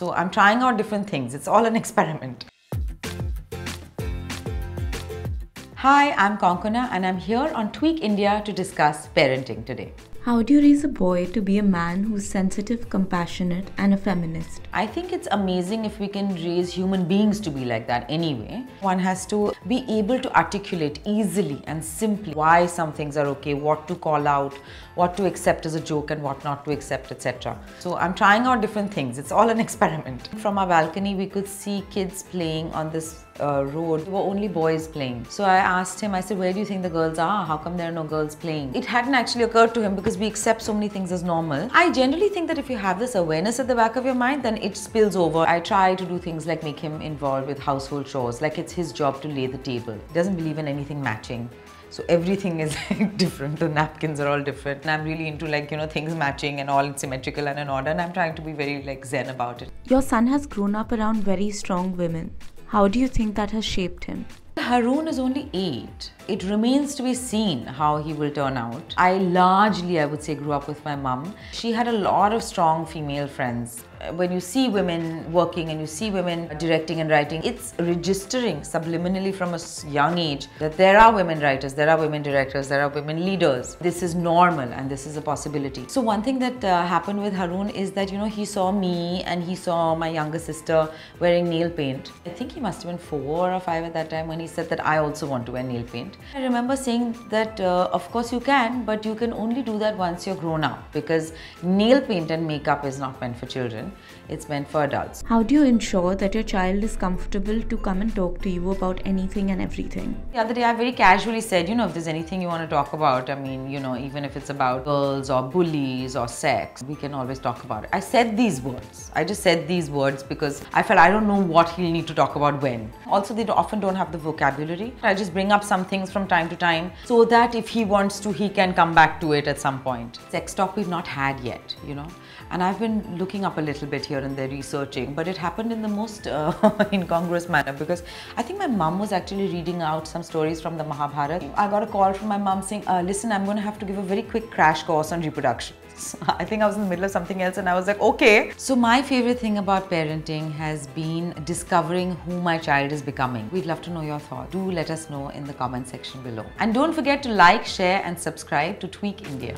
So I'm trying out different things. It's all an experiment. Hi, I'm Konkona and I'm here on Tweak India to discuss parenting today. How do you raise a boy to be a man who's sensitive, compassionate, and a feminist? I think it's amazing if we can raise human beings to be like that anyway. One has to be able to articulate easily and simply why some things are okay, what to call out, what to accept as a joke and what not to accept, etc. So I'm trying out different things. It's all an experiment. From our balcony, we could see kids playing on this uh, road. Were only boys playing. So I asked him, I said, where do you think the girls are? How come there are no girls playing? It hadn't actually occurred to him because we accept so many things as normal. I generally think that if you have this awareness at the back of your mind, then it spills over. I try to do things like make him involved with household chores, like it's his job to lay the table. He doesn't believe in anything matching. So everything is like different. The napkins are all different. And I'm really into like, you know, things matching and all symmetrical and in order. And I'm trying to be very like zen about it. Your son has grown up around very strong women. How do you think that has shaped him? Haroon is only eight. It remains to be seen how he will turn out. I largely, I would say, grew up with my mum. She had a lot of strong female friends when you see women working and you see women directing and writing, it's registering subliminally from a young age that there are women writers, there are women directors, there are women leaders. This is normal and this is a possibility. So one thing that uh, happened with Haroon is that, you know, he saw me and he saw my younger sister wearing nail paint. I think he must have been four or five at that time when he said that I also want to wear nail paint. I remember saying that, uh, of course you can, but you can only do that once you're grown up because nail paint and makeup is not meant for children it's meant for adults. How do you ensure that your child is comfortable to come and talk to you about anything and everything? The other day I very casually said, you know, if there's anything you want to talk about, I mean, you know, even if it's about girls or bullies or sex, we can always talk about it. I said these words. I just said these words because I felt I don't know what he'll need to talk about when. Also, they often don't have the vocabulary. I just bring up some things from time to time so that if he wants to, he can come back to it at some point. Sex talk we've not had yet, you know. And I've been looking up a little bit here and there researching, but it happened in the most uh, incongruous manner because I think my mom was actually reading out some stories from the Mahabharata. I got a call from my mom saying, uh, listen, I'm going to have to give a very quick crash course on reproduction. I think I was in the middle of something else and I was like, okay. So my favorite thing about parenting has been discovering who my child is becoming. We'd love to know your thoughts. Do let us know in the comment section below. And don't forget to like, share and subscribe to Tweak India.